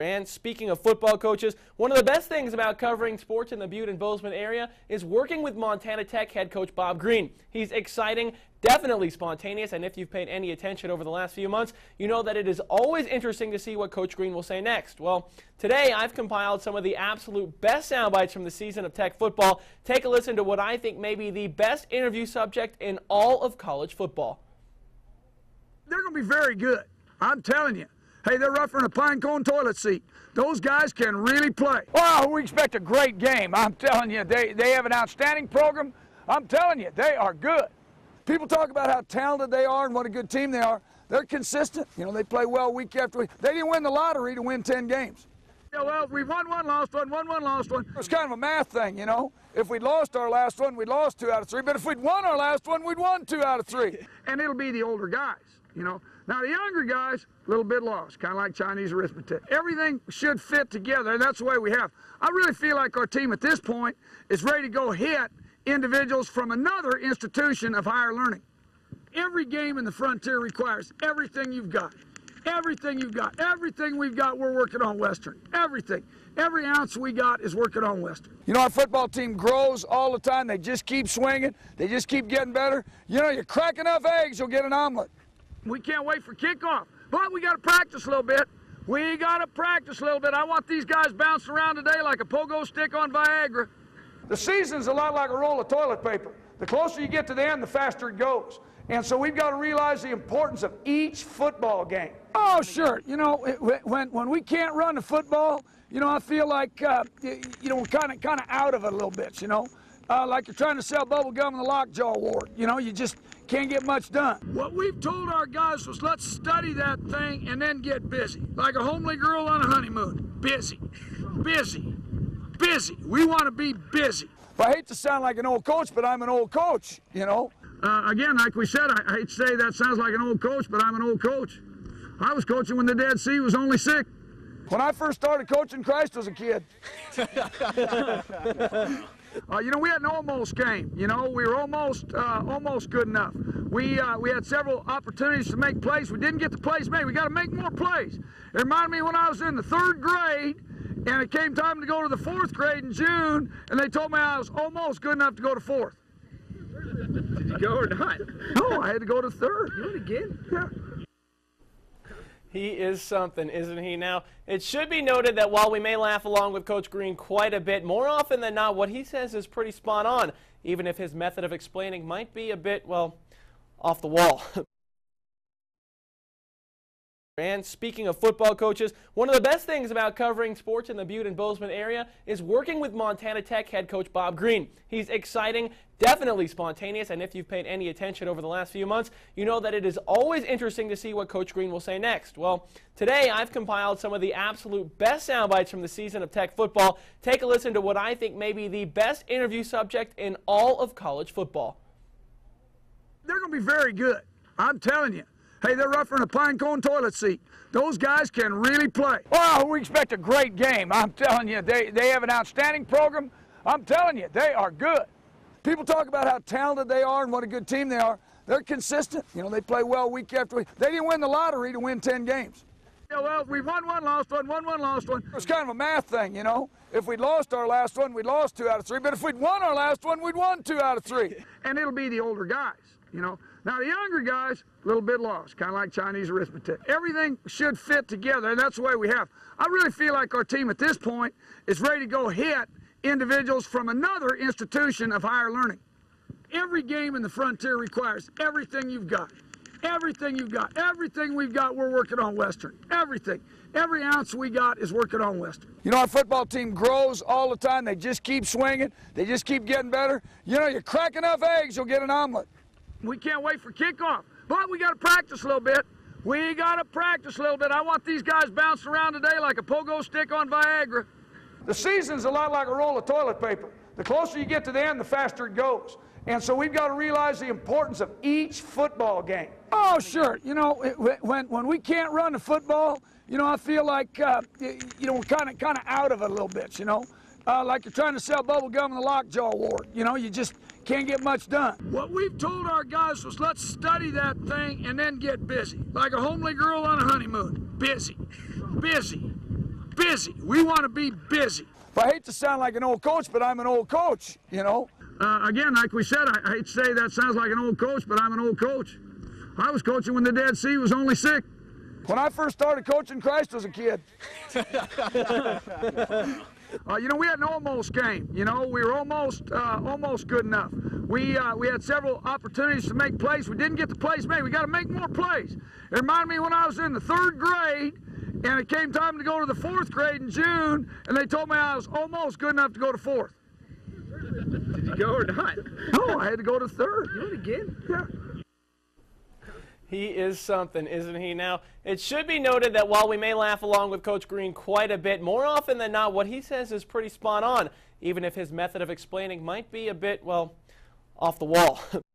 And speaking of football coaches, one of the best things about covering sports in the Butte and Bozeman area is working with Montana Tech head coach Bob Green. He's exciting, definitely spontaneous, and if you've paid any attention over the last few months, you know that it is always interesting to see what Coach Green will say next. Well, today I've compiled some of the absolute best sound bites from the season of Tech football. Take a listen to what I think may be the best interview subject in all of college football. They're going to be very good. I'm telling you. Hey, they're roughing a pine cone toilet seat. Those guys can really play. Well, we expect a great game. I'm telling you, they, they have an outstanding program. I'm telling you, they are good. People talk about how talented they are and what a good team they are. They're consistent. You know, they play well week after week. They didn't win the lottery to win 10 games. Yeah, well, we won one, lost one, won one, lost one. It's kind of a math thing, you know. If we'd lost our last one, we'd lost two out of three. But if we'd won our last one, we'd won two out of three. And it'll be the older guys, you know. Now, the younger guys, a little bit lost, kind of like Chinese arithmetic. Everything should fit together, and that's the way we have. I really feel like our team at this point is ready to go hit individuals from another institution of higher learning. Every game in the frontier requires everything you've got. Everything you've got. Everything we've got, we're working on Western. Everything. Every ounce we got is working on Western. You know, our football team grows all the time. They just keep swinging. They just keep getting better. You know, you crack enough eggs, you'll get an omelet. We can't wait for kickoff. But we got to practice a little bit. We got to practice a little bit. I want these guys bouncing around today like a pogo stick on Viagra. The season's a lot like a roll of toilet paper. The closer you get to the end, the faster it goes. And so we've got to realize the importance of each football game. Oh, sure. You know, when, when we can't run the football, you know, I feel like, uh, you know, we're kind of kind of out of it a little bit, you know. Uh, like you're trying to sell bubble gum in the lockjaw ward. You know, you just can't get much done. What we've told our guys was let's study that thing and then get busy. Like a homely girl on a honeymoon. Busy. Busy. Busy. We want to be busy. I hate to sound like an old coach, but I'm an old coach, you know. Uh, again, like we said, I, I hate to say that sounds like an old coach, but I'm an old coach. I was coaching when the Dead Sea was only sick. When I first started coaching, Christ was a kid. Uh, you know, we had an almost game. You know, we were almost uh, almost good enough. We uh, we had several opportunities to make plays. We didn't get the plays made. We got to make more plays. It reminded me when I was in the third grade, and it came time to go to the fourth grade in June, and they told me I was almost good enough to go to fourth. Did you go or not? No, I had to go to third. You went again? Yeah. He is something, isn't he? Now, it should be noted that while we may laugh along with Coach Green quite a bit, more often than not, what he says is pretty spot on, even if his method of explaining might be a bit, well, off the wall. And speaking of football coaches, one of the best things about covering sports in the Butte and Bozeman area is working with Montana Tech head coach Bob Green. He's exciting, definitely spontaneous, and if you've paid any attention over the last few months, you know that it is always interesting to see what Coach Green will say next. Well, today I've compiled some of the absolute best sound bites from the season of Tech football. Take a listen to what I think may be the best interview subject in all of college football. They're going to be very good. I'm telling you. Hey, they're than a pine cone toilet seat. Those guys can really play. Well, we expect a great game. I'm telling you, they, they have an outstanding program. I'm telling you, they are good. People talk about how talented they are and what a good team they are. They're consistent. You know, they play well week after week. They didn't win the lottery to win 10 games. Yeah, well, we've won one, lost one, won one, lost one. It's kind of a math thing, you know. If we'd lost our last one, we'd lost two out of three. But if we'd won our last one, we'd won two out of three. and it'll be the older guys, you know. Now, the younger guys, a little bit lost, kind of like Chinese arithmetic. Everything should fit together, and that's the way we have. I really feel like our team at this point is ready to go hit individuals from another institution of higher learning. Every game in the frontier requires everything you've got. Everything you've got. Everything we've got, we're working on Western. Everything. Every ounce we got is working on Western. You know, our football team grows all the time. They just keep swinging. They just keep getting better. You know, you crack enough eggs, you'll get an omelet. We can't wait for kickoff. But we got to practice a little bit. We got to practice a little bit. I want these guys bouncing around today like a pogo stick on Viagra. The season's a lot like a roll of toilet paper. The closer you get to the end, the faster it goes. And so we've got to realize the importance of each football game. Oh, sure. You know, when, when we can't run the football, you know, I feel like, uh, you know, we're kind of kind of out of it a little bit, you know. Uh, like you're trying to sell bubble gum in the lockjaw ward. You know, you just can't get much done. What we've told our guys was let's study that thing and then get busy. Like a homely girl on a honeymoon. Busy. Busy. busy. We want to be busy. I hate to sound like an old coach, but I'm an old coach, you know. Uh, again, like we said, I, I hate to say that sounds like an old coach, but I'm an old coach. I was coaching when the Dead Sea was only sick. When I first started coaching, Christ was a kid. Uh, you know, we had an almost game. You know, we were almost uh, almost good enough. We uh, we had several opportunities to make plays. We didn't get the plays made. We got to make more plays. It reminded me when I was in the third grade, and it came time to go to the fourth grade in June, and they told me I was almost good enough to go to fourth. Did you go or not? No, I had to go to third. Do it again. Yeah. He is something, isn't he? Now, it should be noted that while we may laugh along with Coach Green quite a bit, more often than not, what he says is pretty spot on, even if his method of explaining might be a bit, well, off the wall.